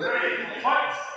Three, fight!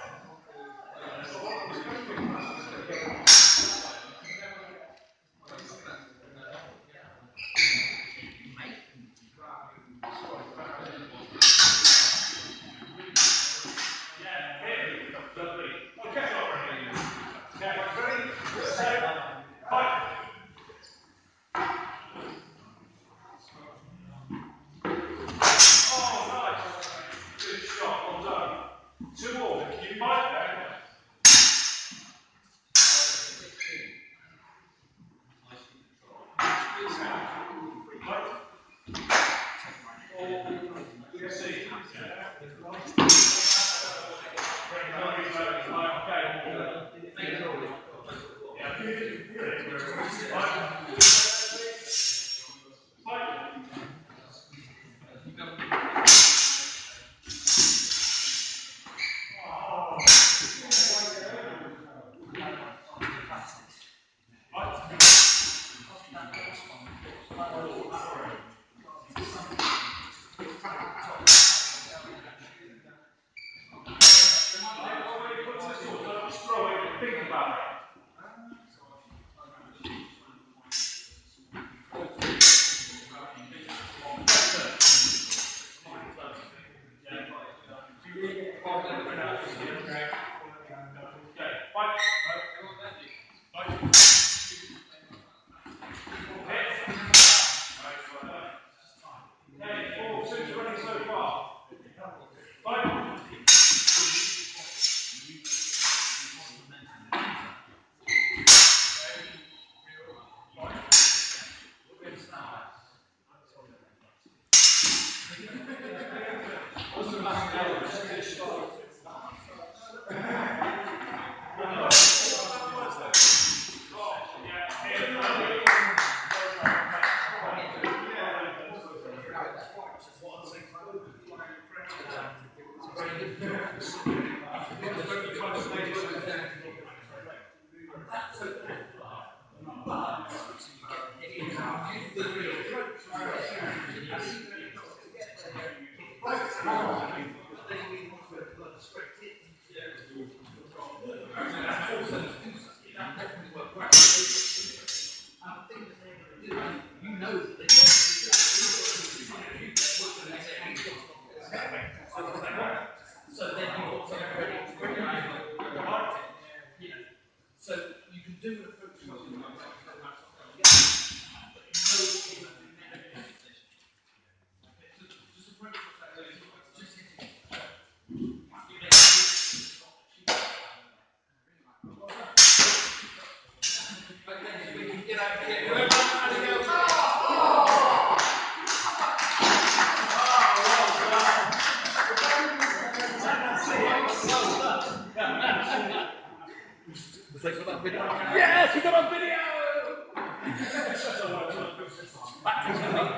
Right.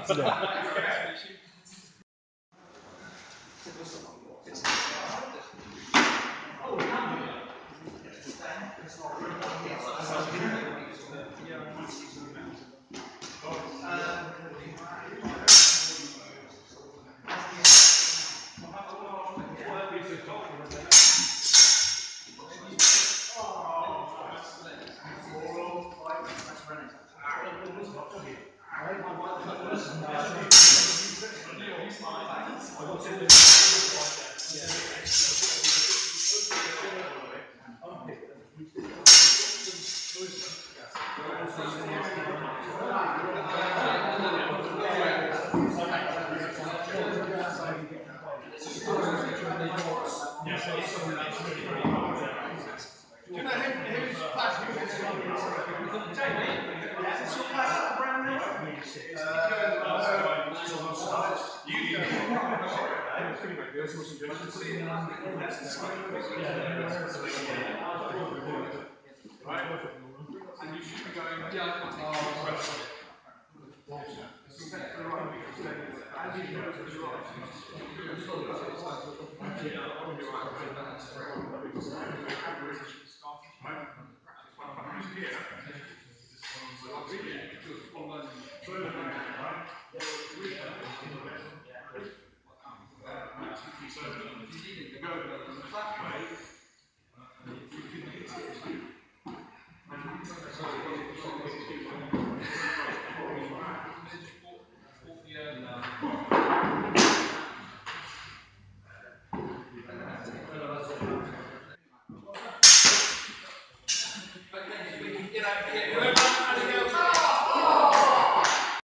Sudah. Do you know who, who's class? Who's your class. You Right? And you should be going, yeah,